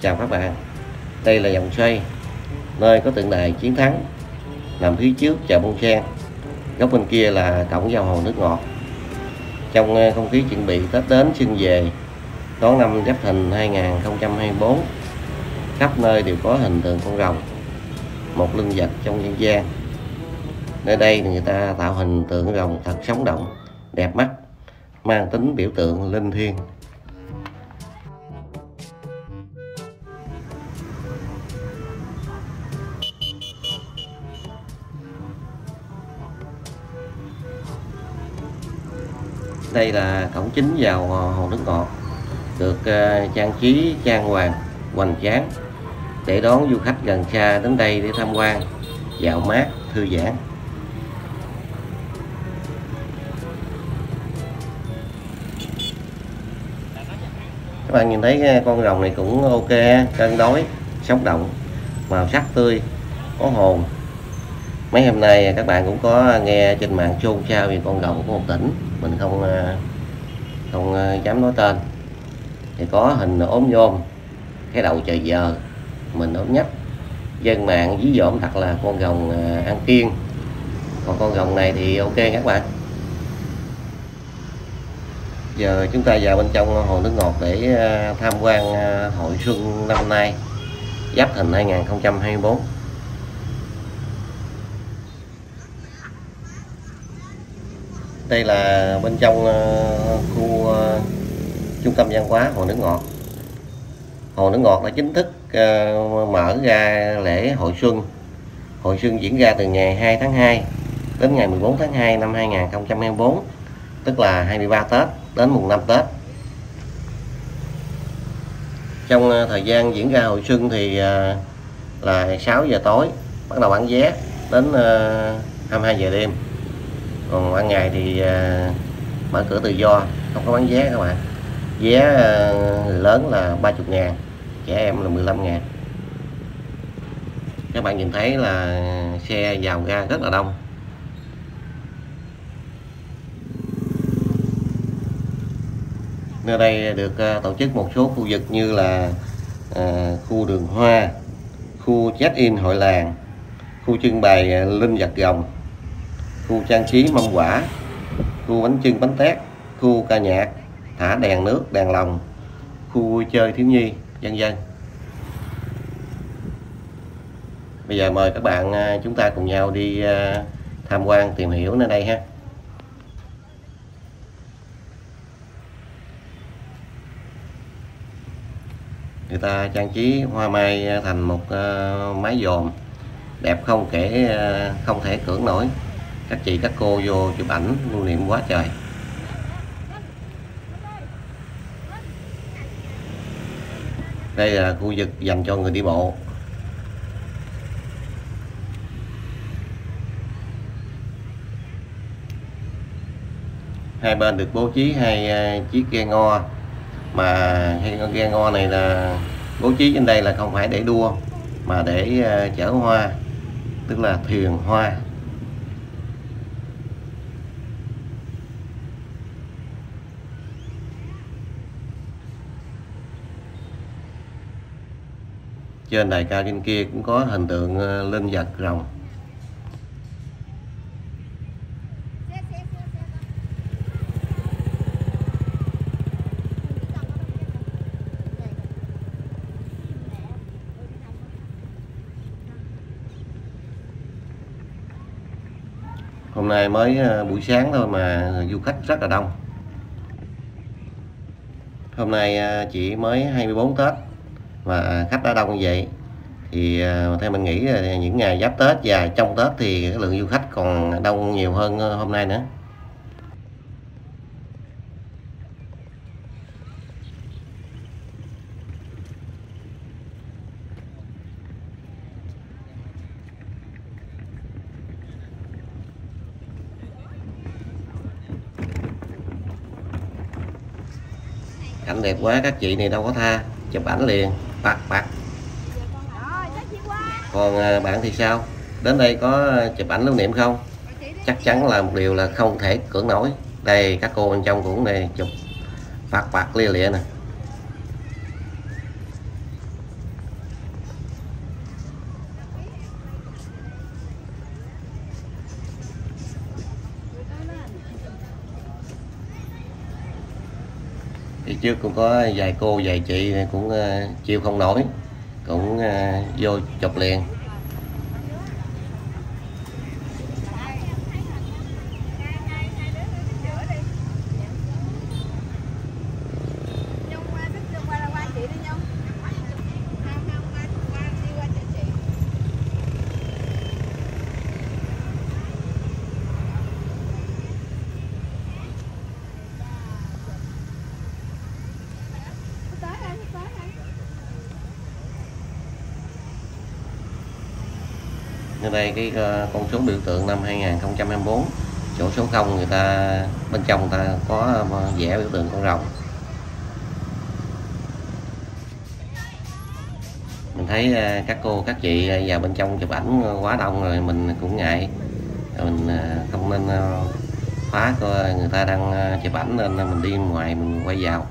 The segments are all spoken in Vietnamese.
chào các bạn, đây là dòng xoay, nơi có tượng đài chiến thắng, nằm phía trước chợ Bông Sen. Góc bên kia là cổng giao hồ nước ngọt. Trong ờ, không khí chuẩn bị Tết đến xuân về, đón năm Giáp Thìn 2024 khắp nơi đều có hình tượng con rồng, một linh vật trong dân gian. Nơi đây người ta tạo hình tượng rồng thật sống động, đẹp mắt, mang tính biểu tượng linh thiêng. Đây là cổng chính vào ờ, hồ nước ngọt. Được ờ, trang trí trang hoàng, hoành tráng để đón du khách gần xa đến đây để tham quan, dạo mát, thư giãn. Các bạn nhìn thấy ờ, con rồng này cũng ok cân đối, sống động, màu sắc tươi, có hồn. Mấy hôm nay các bạn cũng có nghe trên mạng xôn xao về con rồng của một tỉnh mình không ờ, không ờ, dám nói tên. Thì có hình ốm nhôm cái đầu trời giờ. Mình ốm nhất dân mạng ví dỗm thật là con rồng ờ, ăn kiêng. Còn con rồng này thì ok các bạn. Giờ chúng ta vào bên trong hồ nước ngọt để tham quan hội xuân năm nay. Giáp Thìn 2024 đây là bên trong ờ, khu ờ, trung tâm văn hóa hồ nước ngọt. Hồ nước ngọt đã chính thức ờ, mở ra lễ hội xuân. Hội xuân diễn ra từ ngày 2 tháng 2 đến ngày 14 tháng 2 năm 2024 tức là 23 Tết đến mùng 5 Tết. Trong thời gian diễn ra hội xuân thì là 6 giờ tối, bắt đầu bán vé đến 22 giờ đêm còn ban ngày thì à, mở cửa tự do không có bán vé các bạn. Vé à, lớn là 30 ngàn trẻ em là 15 ngàn. Các bạn nhìn thấy là xe vào ga rất là đông. Nơi đây được à, tổ chức một số khu vực như là à, khu đường hoa khu check in hội làng khu trưng bày linh vật rồng khu trang trí mâm quả. Khu bánh trưng bánh tét. Khu ca nhạc, thả đèn nước, đèn lồng khu vui chơi thiếu nhi vân vân bây giờ mời các bạn à, chúng ta cùng nhau đi à, tham quan, tìm hiểu nơi đây ha. Người ta trang trí hoa mai à, thành một mái dòm. Đẹp không kể không thể cưỡng nổi các chị, các cô vô chụp ảnh, lưu niệm quá trời. Đây là khu vực dành cho người đi bộ. Hai bên được bố trí hai à, chiếc ghe ngo mà hai ghe ngo này là, bố trí trên đây là không phải để đua, mà để à, chở hoa, tức là thuyền hoa. Trên đài cao trên kia cũng có hình tượng ờ, linh vật rồng. Hôm nay mới ờ, buổi sáng thôi mà du khách rất là đông. Hôm nay ờ, chỉ mới 24 Tết và khách đã đông như vậy. Thì ờ, theo mình nghĩ là những ngày giáp Tết và trong Tết thì cái lượng du khách còn đông nhiều hơn ờ, hôm nay nữa. Cảnh đẹp quá, các chị này đâu có tha, chụp ảnh liền bạc bạc còn ờ, bạn thì sao? Đến đây có chụp ảnh lưu niệm không? Chắc chắn là một điều là không thể cưỡng nổi. Đây, các cô bên trong cũng này chụp bạc bạc lia lịa nè. Trước cũng có vài cô, vài chị cũng ờ, chịu không nổi, cũng ờ, vô chụp liền. Cái ờ, con số biểu tượng năm 2024 chỗ số 0 người ta, bên trong người ta có ờ, vẽ biểu tượng con rồng. Mình thấy ờ, các cô, các chị vào bên trong chụp ảnh quá đông rồi, mình cũng ngại. Mình không nên phá coi người ta đang chụp ảnh nên mình đi ngoài mình quay vào.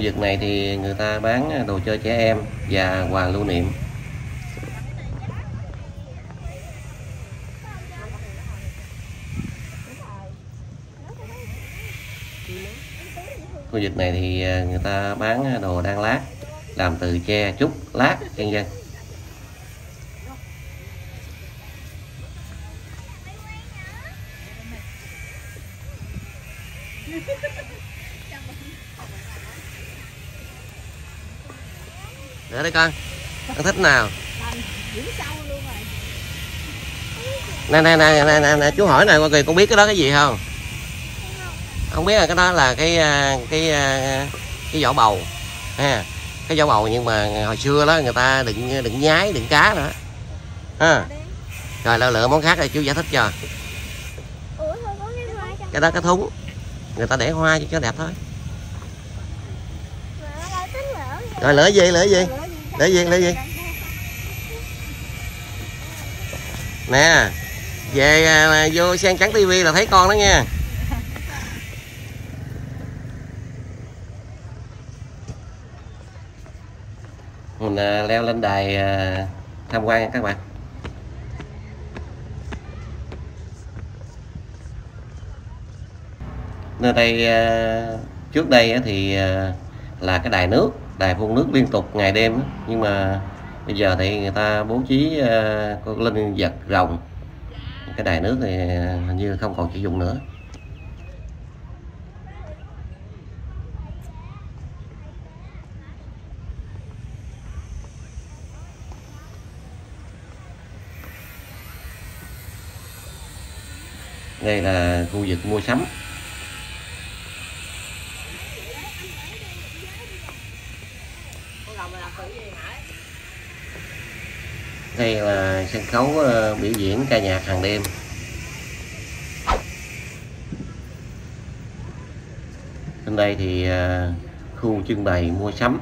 Khu vực này thì người ta bán đồ chơi trẻ em và quà lưu niệm. Khu vực này thì à, người ta bán đồ đan lát, làm từ tre, trúc, lát, vân dân Để đây con Con thích nào? Nè nè nè nè nè, nè. chú hỏi nè con con biết cái đó cái gì không? Không biết là cái đó là cái à, cái à, cái vỏ bầu. Ha cái vỏ bầu nhưng mà hồi xưa đó người ta đựng đựng nhái đựng cá nữa. Ha. Rồi lựa lựa món khác rồi chú giải thích cho. Cái đó cái thúng. Người ta để hoa cho đẹp thôi rồi lỡ gì lỡ gì? Lỡ gì lỡ gì? Nè về à, vô sen trắng tivi là thấy con đó nha. Mình à, leo lên đài à, tham quan các bạn. Nơi đây à, trước đây thì à, là cái đài nước đài phun nước liên tục ngày đêm nhưng mà bây giờ thì người ta bố trí ờ, uh, con linh vật rồng. Cái đài nước thì hình như không còn sử dụng nữa. Đây là khu vực mua sắm. Đây là sân khấu ờ, biểu diễn ca nhạc hàng đêm. Bên đây thì ờ, khu trưng bày mua sắm.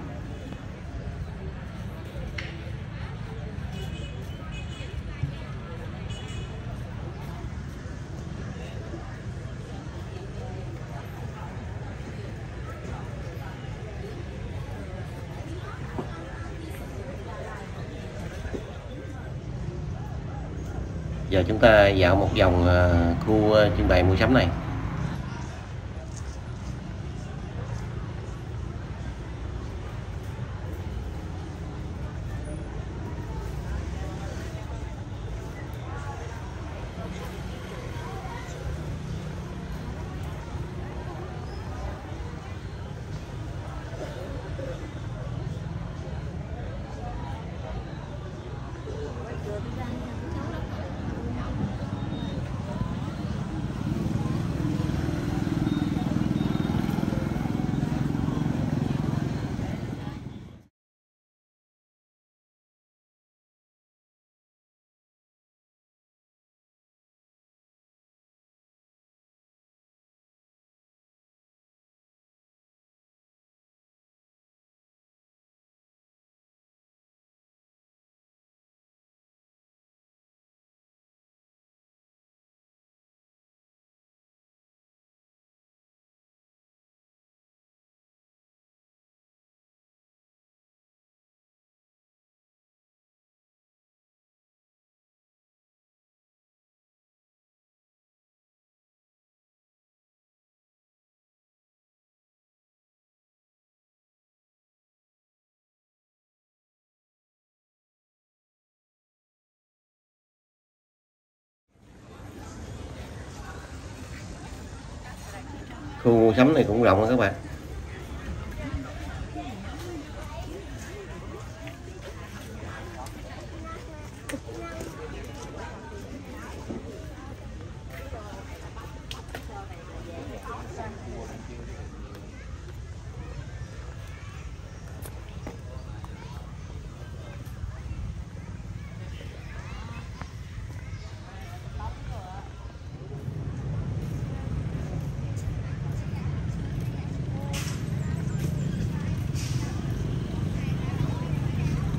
Giờ chúng ta dạo một vòng ờ, khu ờ, trưng bày mua sắm này. Khu mua sắm này cũng rộng các bạn.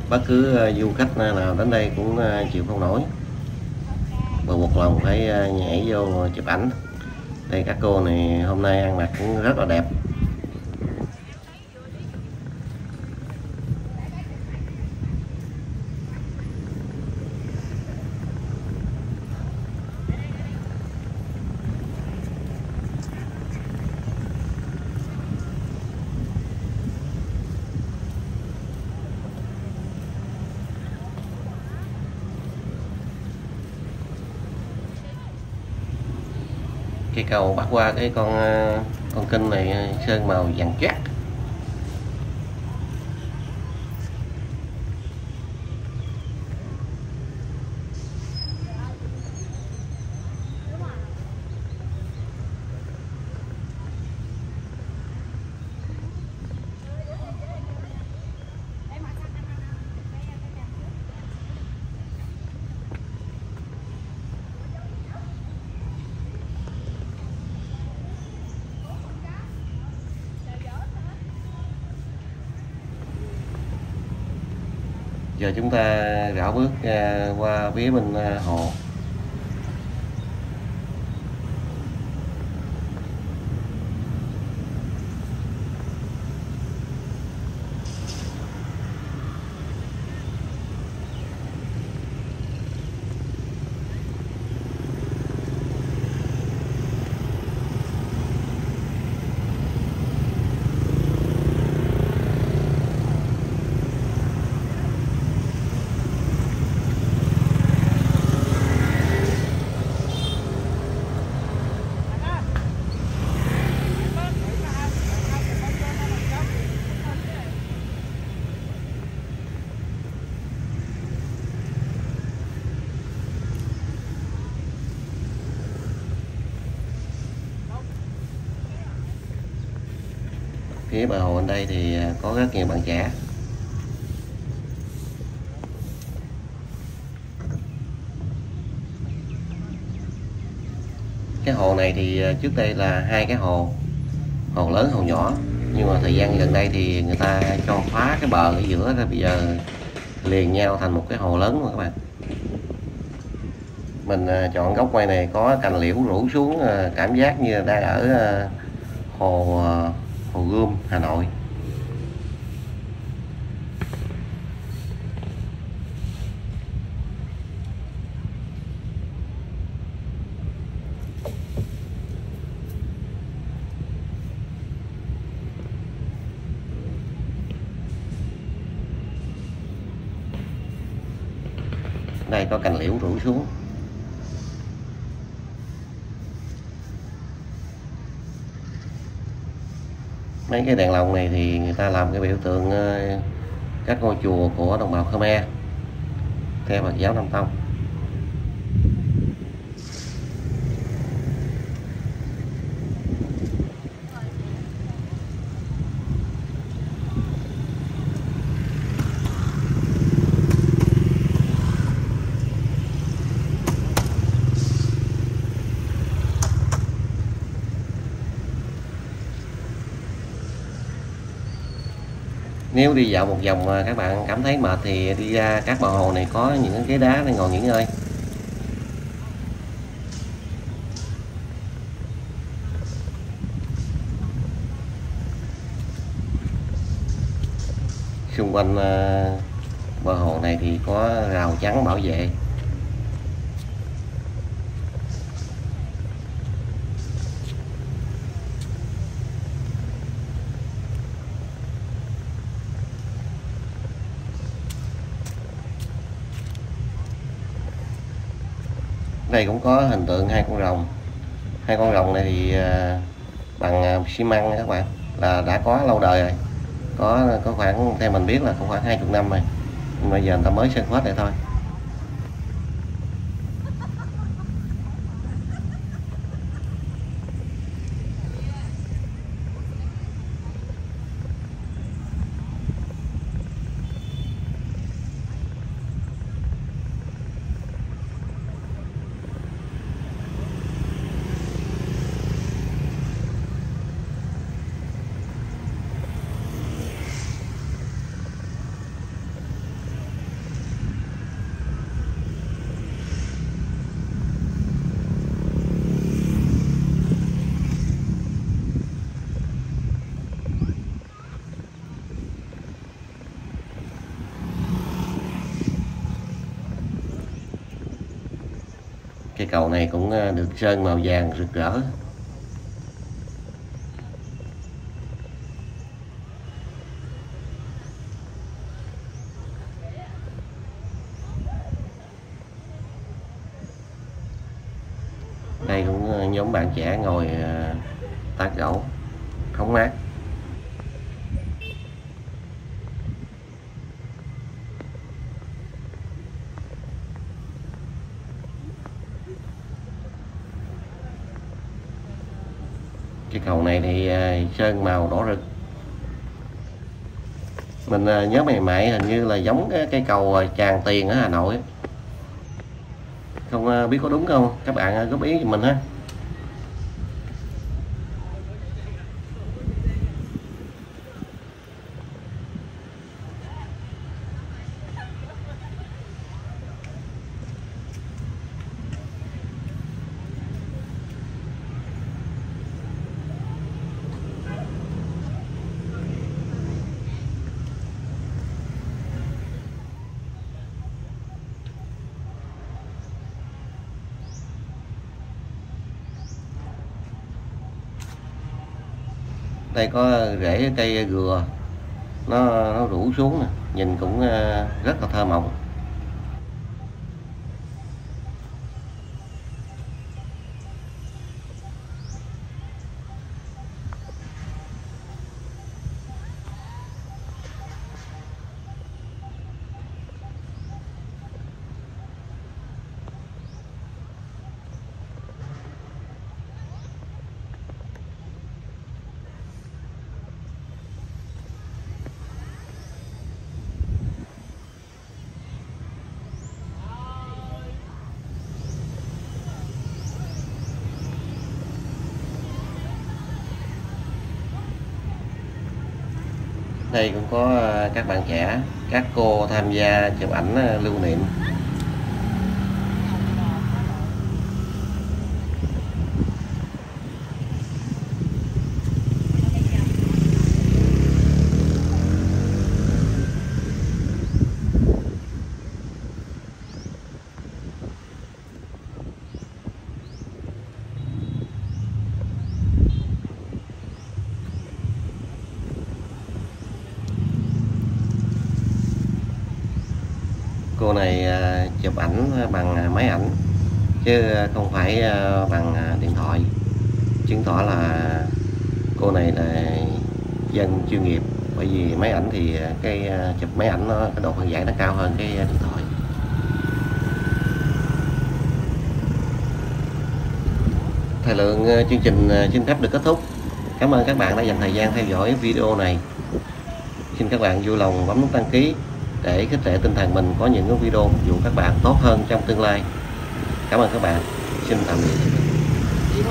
Bất cứ ờ, du khách nào đến đây cũng ờ, chịu không nổi. Và một lòng phải ờ, nhảy vô chụp ảnh. Đây các cô này hôm nay ăn mặc cũng rất là đẹp. Cây cầu bắt qua cái con ờ, con kênh này ờ, sơn màu vàng chát. Giờ chúng ta rảo bước ờ, qua phía bên ờ, hồ. Phía bờ hồ bên đây thì à, có rất nhiều bạn trẻ. Cái hồ này thì à, trước đây là hai cái hồ hồ lớn, hồ nhỏ. Nhưng mà thời gian gần đây thì người ta cho phá cái bờ ở giữa ra bây giờ liền nhau thành một cái hồ lớn mà các bạn. Mình à, chọn góc quay này có cành liễu rủ xuống cảm giác như đang ở hồ hồ Gươm Hà Nội. Đây có cành liễu rủ xuống. Mấy cái đèn lồng này thì người ta làm cái biểu tượng ờ, các ngôi chùa của đồng bào Khmer, theo Phật giáo Nam Tông. Nếu đi dạo một vòng mà các bạn cảm thấy mệt thì đi ra các bờ hồ này có những cái đá để ngồi nghỉ ngơi. Xung quanh à, bờ hồ này thì có rào chắn bảo vệ. Đây cũng có hình tượng hai con rồng. Hai con rồng này thì à, bằng à, xi măng các bạn, là đã có lâu đời rồi. Có có khoảng, theo mình biết là có khoảng hai chục năm rồi. Nhưng mà giờ người ta mới sơn hết lại thôi. Cầu này cũng ờ, được sơn màu vàng rực rỡ. Đây cũng ờ, nhóm bạn trẻ ngồi ờ, tát gỗ hóng mát. Cái cầu này thì à, sơn màu đỏ rực. Mình à, nhớ mày mại hình như là giống cái cây cầu à, tràn tiền ở Hà Nội không biết có đúng không? Các bạn góp ý cho mình ha. Đây có rễ cây gừa. Nó, nó rủ xuống nè nhìn cũng ờ, rất là thơ mộng. Đây cũng có à, các bạn trẻ các cô tham gia chụp ảnh à, lưu niệm cô này à, chụp ảnh bằng à, máy ảnh. Chứ không phải à, bằng à, điện thoại. Chứng tỏ là cô này là dân chuyên nghiệp. Bởi vì máy ảnh thì cái chụp máy ảnh nó, cái độ phân giải nó cao hơn cái điện thoại. Thời lượng chương trình xin phép được kết thúc. Cảm ơn các bạn đã dành thời gian theo dõi video này. Xin các bạn vui lòng bấm nút đăng ký để khích lệ tinh thần mình có những cái video phục vụ các bạn tốt hơn trong tương lai. Cảm ơn các bạn. Xin tạm biệt.